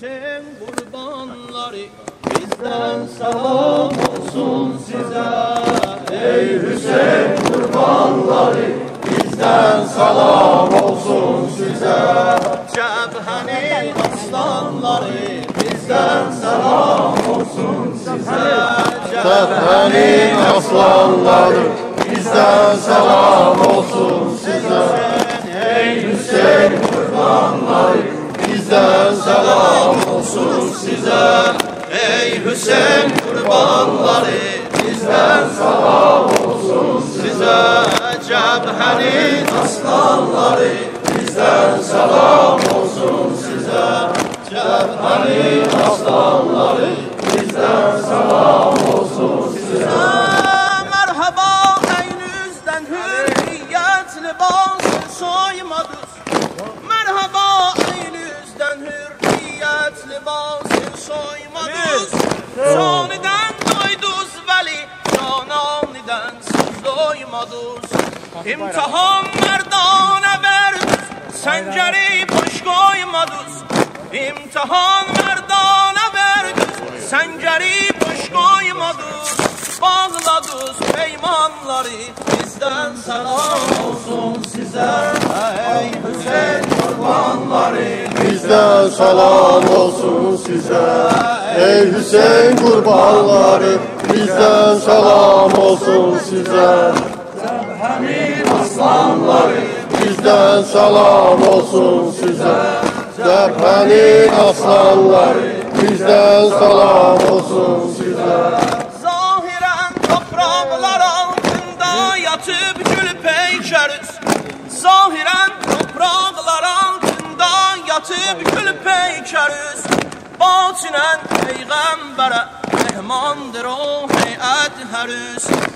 Hüseyin kurbanları bizden selam olsun size. Ey Hüseyin kurbanları bizden selam olsun size. Cebhenin aslanları bizden selam olsun size. Cephenin aslanları bizden selam olsun Ey Hüseyin kurbanları bizden selam olsun. Size Cebhenin aslanları bizden selam olsun. Size Cebhenin aslanları bizden selam olsun. Size Merhaba eynüzden hürriyet libası soymadız Merhaba eynüzden hürriyet libası soymadız doymadız İmtihan merdane verdiniz Senceri boş koymadız İmtihan merdane verdiniz Senceri boş koymadız Bağladız peymanları. Bizden selam olsun size Ey Hüseyin kurbanları. Bizden selam olsun size Ey Hüseyin kurbanları. Bizden selam olsun size Bizden selam olsun size. Cephenin aslanları Bizden selam olsun size. Zahiren topraklar altında yatıp gül peykeriz Zahiren topraklar altında yatıp gül peykeriz Batinen peygambere mehmandır o heyet herüz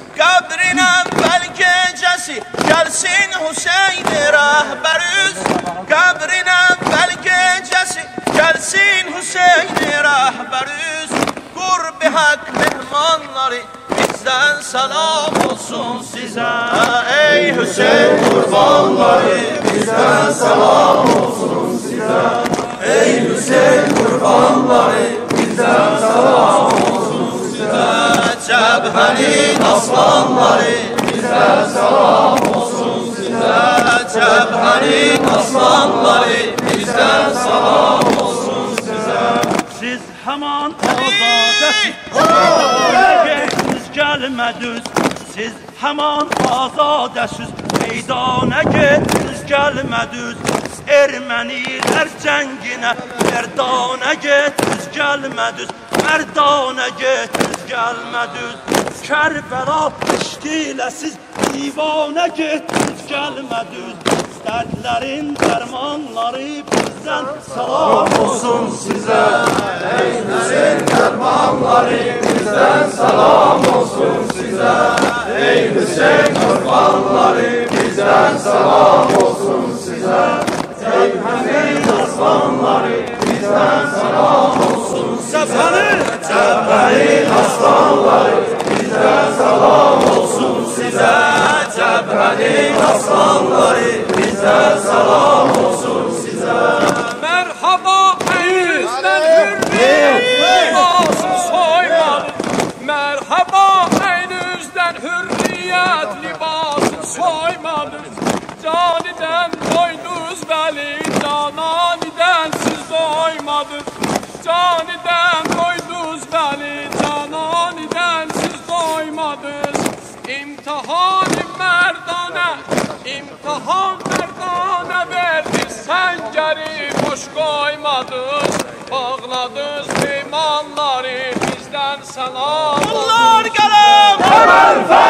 gecesi gelsin Hüseyin rehberüz Kabrin evvel gecesi gelsin Hüseyin rehberüz Kurbi hak mehmanları bizden selam olsun size. Ey Hüseyin kurbanları bizden selam olsun size. Ey Hüseyin kurbanları bizden selam olsun size. Cebhenin aslanları bizden selam olsun size Cebhenin aslanları bizden selam olsun size Siz hemen azadəsiz gəlmədiniz Siz hemen azadəsiz meydana getdiniz gəlmədiniz Ermənilər cənginə merdana getdiniz gəlmədiniz Merdana getdiniz gəlmədiniz Kərbəla iştilə siz divana getdiniz gəlmədiniz Dərdlərin dərmanları bizdən salam olsun sizə Səfəri Merhaba eynüzden hürriyet libası soymadı. Merhaba eynüzden hürriyet libası soymadı. Caniden doydunuz veli cananiden siz doymadınız. Caniden doydunuz veli cananiden siz doymadınız. İmtihan merdane, imtihan merdane verdi. Sen geri boş koymadın Bağladız imanları bizden selam Bunlar gələm